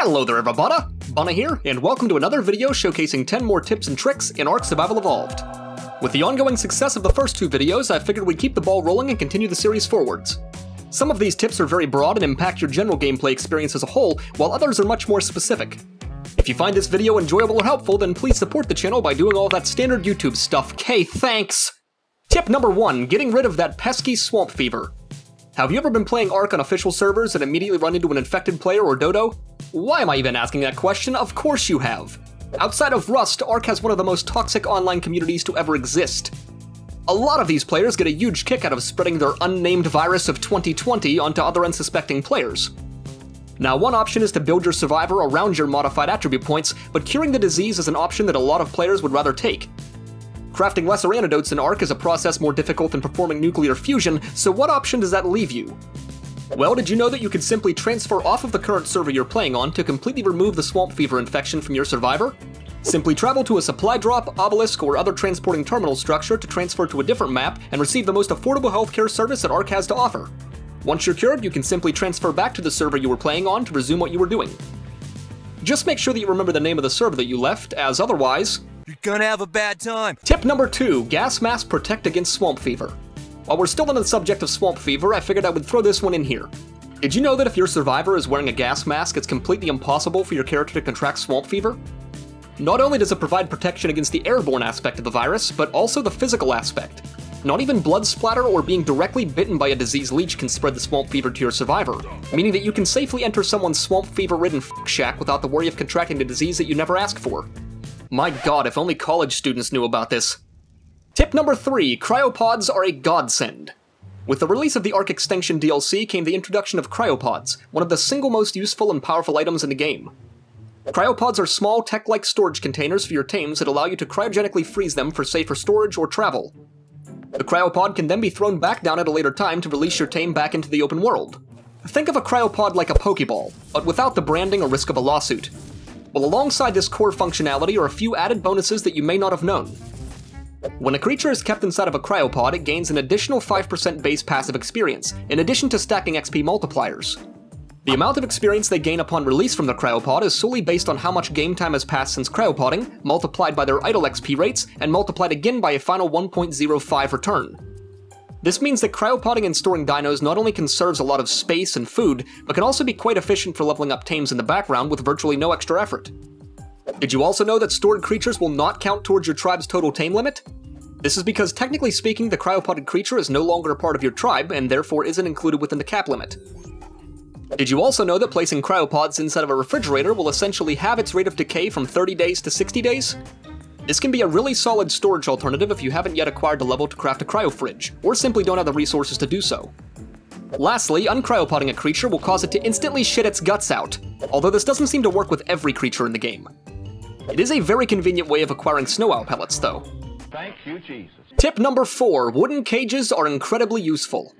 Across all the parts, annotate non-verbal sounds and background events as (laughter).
Hello there everybody, Bunneh here, and welcome to another video showcasing 10 more tips and tricks in Ark Survival Evolved. With the ongoing success of the first two videos, I figured we'd keep the ball rolling and continue the series forwards. Some of these tips are very broad and impact your general gameplay experience as a whole, while others are much more specific. If you find this video enjoyable or helpful, then please support the channel by doing all that standard YouTube stuff. K, thanks! Tip number 1, getting rid of that pesky swamp fever. Have you ever been playing Ark on official servers and immediately run into an infected player or dodo? Why am I even asking that question? Of course you have. Outside of Rust, Ark has one of the most toxic online communities to ever exist. A lot of these players get a huge kick out of spreading their unnamed virus of 2020 onto other unsuspecting players. Now, one option is to build your survivor around your modified attribute points, but curing the disease is an option that a lot of players would rather take. Crafting lesser antidotes in Ark is a process more difficult than performing nuclear fusion, so what option does that leave you? Well, did you know that you could simply transfer off of the current server you're playing on to completely remove the swamp fever infection from your survivor? Simply travel to a supply drop, obelisk, or other transporting terminal structure to transfer to a different map and receive the most affordable healthcare service that Ark has to offer. Once you're cured, you can simply transfer back to the server you were playing on to resume what you were doing. Just make sure that you remember the name of the server that you left, as otherwise, you're gonna have a bad time. Tip number two, gas masks protect against swamp fever. While we're still on the subject of swamp fever, I figured I would throw this one in here. Did you know that if your survivor is wearing a gas mask, it's completely impossible for your character to contract swamp fever? Not only does it provide protection against the airborne aspect of the virus, but also the physical aspect. Not even blood splatter or being directly bitten by a disease leech can spread the swamp fever to your survivor, meaning that you can safely enter someone's swamp fever ridden shack without the worry of contracting the disease that you never asked for. My god, if only college students knew about this. Tip number 3 Cryopods are a godsend. With the release of the Ark Extinction DLC came the introduction of cryopods, one of the single most useful and powerful items in the game. Cryopods are small tech like storage containers for your tames that allow you to cryogenically freeze them for safer storage or travel. The cryopod can then be thrown back down at a later time to release your tame back into the open world. Think of a cryopod like a Pokeball, but without the branding or risk of a lawsuit. Well, alongside this core functionality are a few added bonuses that you may not have known. When a creature is kept inside of a cryopod, it gains an additional 5% base passive experience, in addition to stacking XP multipliers. The amount of experience they gain upon release from the cryopod is solely based on how much game time has passed since cryopodding, multiplied by their idle XP rates, and multiplied again by a final 1.05 return. This means that cryopodding and storing dinos not only conserves a lot of space and food, but can also be quite efficient for leveling up tames in the background with virtually no extra effort. Did you also know that stored creatures will not count towards your tribe's total tame limit? This is because technically speaking, the cryopodded creature is no longer a part of your tribe and therefore isn't included within the cap limit. Did you also know that placing cryopods inside of a refrigerator will essentially have its rate of decay from 30 days to 60 days? This can be a really solid storage alternative if you haven't yet acquired the level to craft a cryo fridge, or simply don't have the resources to do so. Lastly, uncryopodding a creature will cause it to instantly shit its guts out, although this doesn't seem to work with every creature in the game. It is a very convenient way of acquiring snow owl pellets, though. Thank you, Jesus. Tip number 4 Wooden cages are incredibly useful.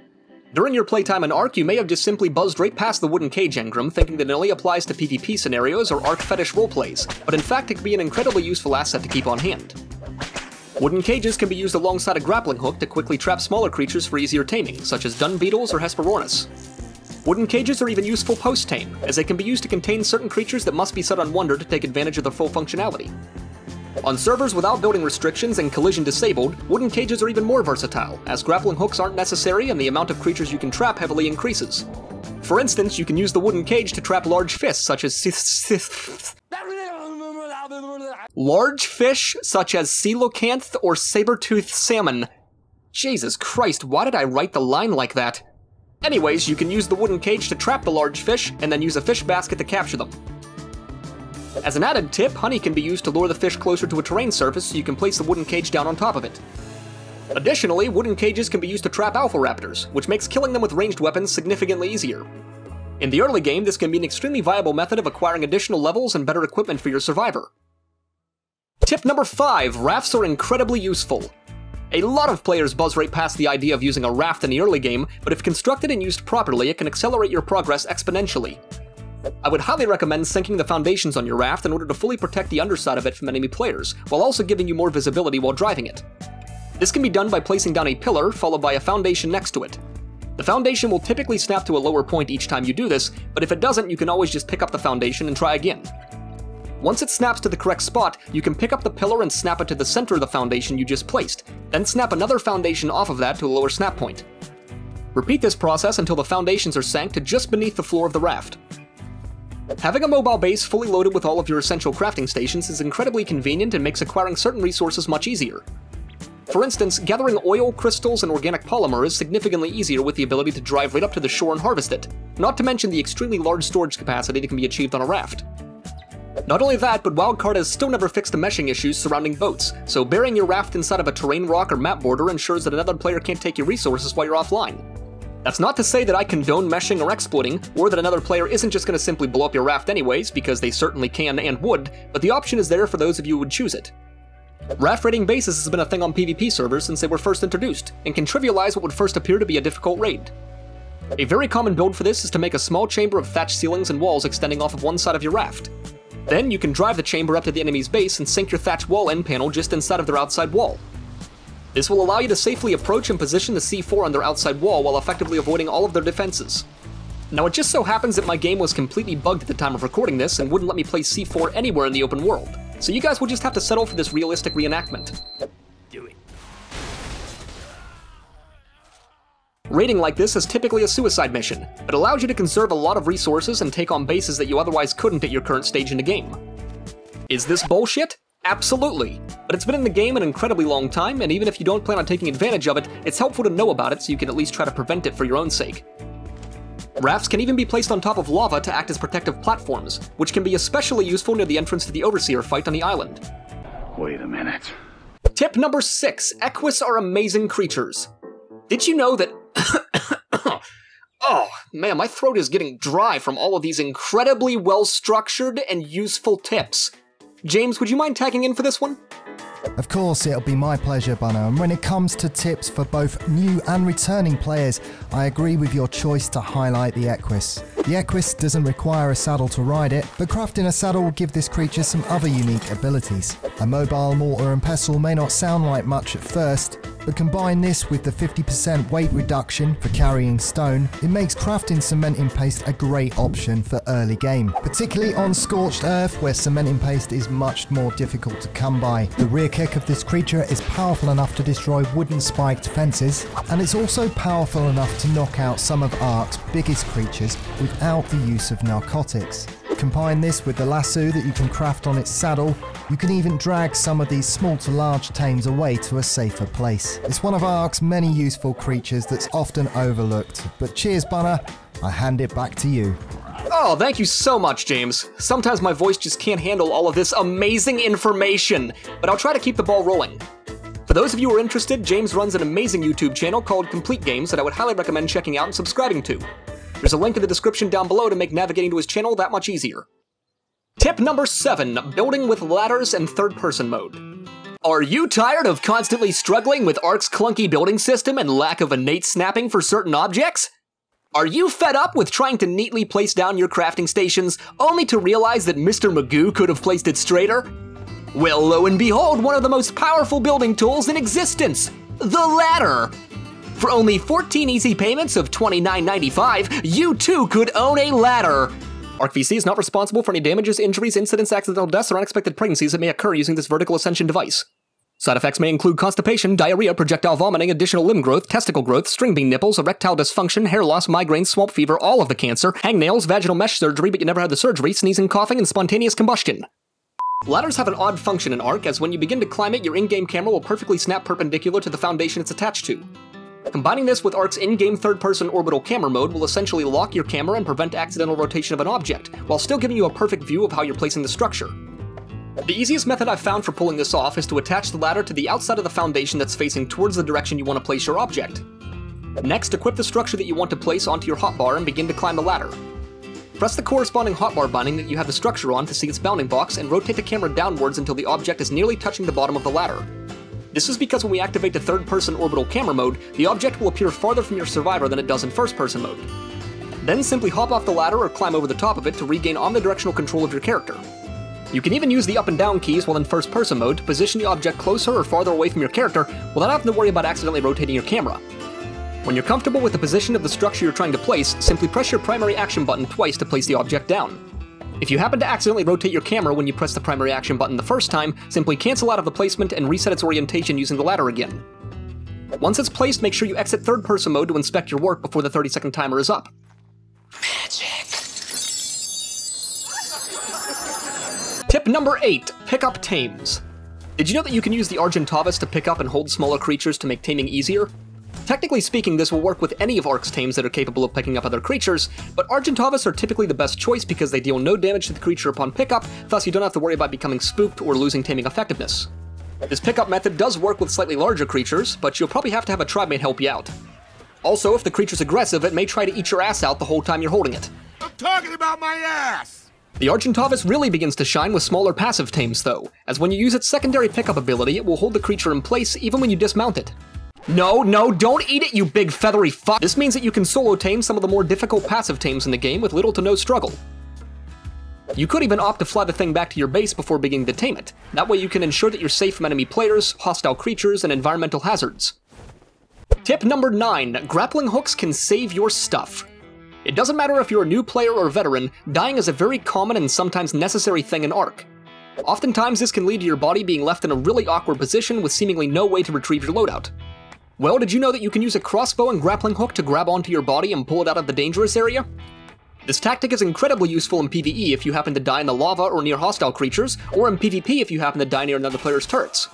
During your playtime in Ark, you may have just simply buzzed right past the wooden cage engram, thinking that it only applies to PvP scenarios or Ark fetish roleplays, but in fact it can be an incredibly useful asset to keep on hand. Wooden cages can be used alongside a grappling hook to quickly trap smaller creatures for easier taming, such as dung beetles or Hesperornis. Wooden cages are even useful post-tame, as they can be used to contain certain creatures that must be set on wonder to take advantage of their full functionality. On servers without building restrictions and collision disabled, wooden cages are even more versatile, as grappling hooks aren't necessary and the amount of creatures you can trap heavily increases. For instance, you can use the wooden cage to trap large fish such as large fish such as coelacanth or saber-toothed salmon. Jesus Christ, why did I write the line like that? Anyways, you can use the wooden cage to trap the large fish, and then use a fish basket to capture them. As an added tip, honey can be used to lure the fish closer to a terrain surface so you can place the wooden cage down on top of it. Additionally, wooden cages can be used to trap alpha raptors, which makes killing them with ranged weapons significantly easier. In the early game, this can be an extremely viable method of acquiring additional levels and better equipment for your survivor. Tip number 5 Rafts are incredibly useful. A lot of players buzz right past the idea of using a raft in the early game, but if constructed and used properly, it can accelerate your progress exponentially. I would highly recommend sinking the foundations on your raft in order to fully protect the underside of it from enemy players, while also giving you more visibility while driving it. This can be done by placing down a pillar followed by a foundation next to it. The foundation will typically snap to a lower point each time you do this, but if it doesn't, you can always just pick up the foundation and try again. Once it snaps to the correct spot, you can pick up the pillar and snap it to the center of the foundation you just placed, then snap another foundation off of that to a lower snap point. Repeat this process until the foundations are sank to just beneath the floor of the raft. Having a mobile base fully loaded with all of your essential crafting stations is incredibly convenient and makes acquiring certain resources much easier. For instance, gathering oil, crystals, and organic polymer is significantly easier with the ability to drive right up to the shore and harvest it, not to mention the extremely large storage capacity that can be achieved on a raft. Not only that, but Wildcard has still never fixed the meshing issues surrounding boats, so burying your raft inside of a terrain rock or map border ensures that another player can't take your resources while you're offline. That's not to say that I condone meshing or exploiting, or that another player isn't just going to simply blow up your raft anyways, because they certainly can and would, but the option is there for those of you who would choose it. Raft raiding bases has been a thing on PvP servers since they were first introduced, and can trivialize what would first appear to be a difficult raid. A very common build for this is to make a small chamber of thatched ceilings and walls extending off of one side of your raft. Then you can drive the chamber up to the enemy's base and sink your thatched wall end panel just inside of their outside wall. This will allow you to safely approach and position the C4 on their outside wall while effectively avoiding all of their defenses. Now it just so happens that my game was completely bugged at the time of recording this and wouldn't let me place C4 anywhere in the open world, so you guys will just have to settle for this realistic reenactment. Do it. Raiding like this is typically a suicide mission, but allows you to conserve a lot of resources and take on bases that you otherwise couldn't at your current stage in the game. Is this bullshit? Absolutely, but it's been in the game an incredibly long time, and even if you don't plan on taking advantage of it, it's helpful to know about it so you can at least try to prevent it for your own sake. Rafts can even be placed on top of lava to act as protective platforms, which can be especially useful near the entrance to the Overseer fight on the island. Wait a minute. Tip number 6 Equus are amazing creatures. Did you know that (coughs) oh, man, my throat is getting dry from all of these incredibly well structured and useful tips. James, would you mind tagging in for this one? Of course, it'll be my pleasure, Bunneh. And when it comes to tips for both new and returning players, I agree with your choice to highlight the Equus. The Equus doesn't require a saddle to ride it, but crafting a saddle will give this creature some other unique abilities. A mobile mortar and pestle may not sound like much at first, but combine this with the 50% weight reduction for carrying stone, it makes crafting cementing paste a great option for early game, particularly on scorched earth where cementing paste is much more difficult to come by. The rear kick of this creature is powerful enough to destroy wooden spiked fences, and it's also powerful enough to knock out some of Ark's biggest creatures without the use of narcotics. Combine this with the lasso that you can craft on its saddle, you can even drag some of these small to large tames away to a safer place. It's one of Ark's many useful creatures that's often overlooked, but cheers Bunneh, I hand it back to you. Oh, thank you so much, James. Sometimes my voice just can't handle all of this amazing information, but I'll try to keep the ball rolling. For those of you who are interested, James runs an amazing YouTube channel called Complete Games that I would highly recommend checking out and subscribing to. There's a link in the description down below to make navigating to his channel that much easier. Tip number 7 Building with ladders and third person mode. Are you tired of constantly struggling with Ark's clunky building system and lack of innate snapping for certain objects? Are you fed up with trying to neatly place down your crafting stations only to realize that Mr. Magoo could have placed it straighter? Well, lo and behold, one of the most powerful building tools in existence the ladder! For only 14 easy payments of $29.95, you too could own a ladder. ArkVC is not responsible for any damages, injuries, incidents, accidental deaths, or unexpected pregnancies that may occur using this vertical ascension device. Side effects may include constipation, diarrhea, projectile vomiting, additional limb growth, testicle growth, string bean nipples, erectile dysfunction, hair loss, migraine, swamp fever, all of the cancer, hangnails, vaginal mesh surgery but you never had the surgery, sneezing, coughing, and spontaneous combustion. Ladders have an odd function in Ark, as when you begin to climb it, your in-game camera will perfectly snap perpendicular to the foundation it's attached to. Combining this with Ark's in-game third-person orbital camera mode will essentially lock your camera and prevent accidental rotation of an object, while still giving you a perfect view of how you're placing the structure. The easiest method I've found for pulling this off is to attach the ladder to the outside of the foundation that's facing towards the direction you want to place your object. Next, equip the structure that you want to place onto your hotbar and begin to climb the ladder. Press the corresponding hotbar binding that you have the structure on to see its bounding box and rotate the camera downwards until the object is nearly touching the bottom of the ladder. This is because when we activate the third person orbital camera mode, the object will appear farther from your survivor than it does in first person mode. Then simply hop off the ladder or climb over the top of it to regain omnidirectional control of your character. You can even use the up and down keys while in first person mode to position the object closer or farther away from your character without having to worry about accidentally rotating your camera. When you're comfortable with the position of the structure you're trying to place, simply press your primary action button twice to place the object down. If you happen to accidentally rotate your camera when you press the primary action button the first time, simply cancel out of the placement and reset its orientation using the ladder again. Once it's placed, make sure you exit third person mode to inspect your work before the 30 second timer is up. Tip number 8 Pick up tames. Did you know that you can use the Argentavis to pick up and hold smaller creatures to make taming easier? Technically speaking, this will work with any of Ark's tames that are capable of picking up other creatures, but Argentavis are typically the best choice because they deal no damage to the creature upon pickup, thus you don't have to worry about becoming spooked or losing taming effectiveness. This pickup method does work with slightly larger creatures, but you'll probably have to have a tribe mate help you out. Also, if the creature's aggressive, it may try to eat your ass out the whole time you're holding it. I'm talking about my ass! The Argentavis really begins to shine with smaller passive tames though, as when you use its secondary pickup ability, it will hold the creature in place even when you dismount it. No, no, don't eat it, you big feathery fuck! This means that you can solo tame some of the more difficult passive tames in the game with little to no struggle. You could even opt to fly the thing back to your base before beginning to tame it. That way you can ensure that you're safe from enemy players, hostile creatures, and environmental hazards. Tip number 9. Grappling hooks can save your stuff. It doesn't matter if you're a new player or veteran, dying is a very common and sometimes necessary thing in Ark. Oftentimes this can lead to your body being left in a really awkward position with seemingly no way to retrieve your loadout. Well, did you know that you can use a crossbow and grappling hook to grab onto your body and pull it out of the dangerous area? This tactic is incredibly useful in PvE if you happen to die in the lava or near hostile creatures, or in PvP if you happen to die near another player's turrets.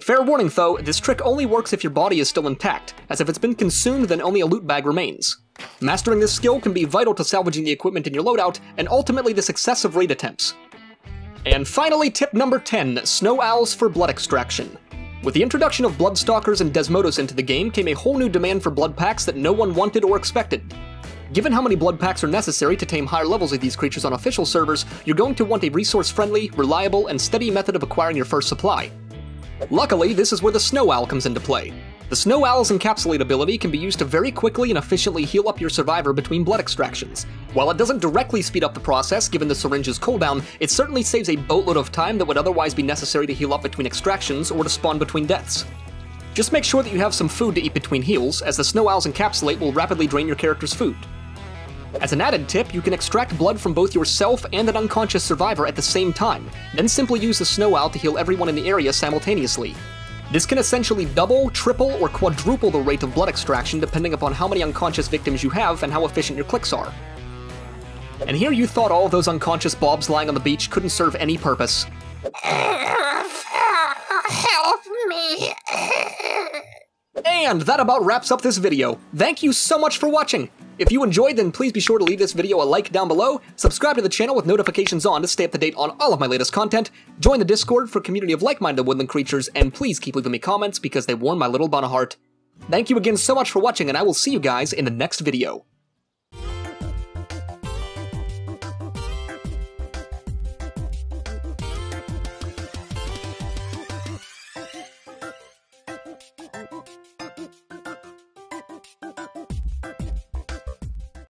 Fair warning though, this trick only works if your body is still intact, as if it's been consumed then only a loot bag remains. Mastering this skill can be vital to salvaging the equipment in your loadout, and ultimately the success of raid attempts. And finally, tip number 10, Snow Owls for blood extraction. With the introduction of Bloodstalkers and Desmodus into the game came a whole new demand for blood packs that no one wanted or expected. Given how many blood packs are necessary to tame higher levels of these creatures on official servers, you're going to want a resource-friendly, reliable, and steady method of acquiring your first supply. Luckily, this is where the Snow Owl comes into play. The Snow Owl's encapsulate ability can be used to very quickly and efficiently heal up your survivor between blood extractions. While it doesn't directly speed up the process given the syringe's cooldown, it certainly saves a boatload of time that would otherwise be necessary to heal up between extractions or to spawn between deaths. Just make sure that you have some food to eat between heals, as the Snow Owl's encapsulate will rapidly drain your character's food. As an added tip, you can extract blood from both yourself and an unconscious survivor at the same time, then simply use the Snow Owl to heal everyone in the area simultaneously. This can essentially double, triple, or quadruple the rate of blood extraction depending upon how many unconscious victims you have and how efficient your clicks are. And here you thought all of those unconscious bobs lying on the beach couldn't serve any purpose. (laughs) Help me! (laughs) And that about wraps up this video. Thank you so much for watching! If you enjoyed, then please be sure to leave this video a like down below, subscribe to the channel with notifications on to stay up to date on all of my latest content, join the Discord for a community of like-minded woodland creatures, and please keep leaving me comments because they warm my little bun heart. Thank you again so much for watching, and I will see you guys in the next video.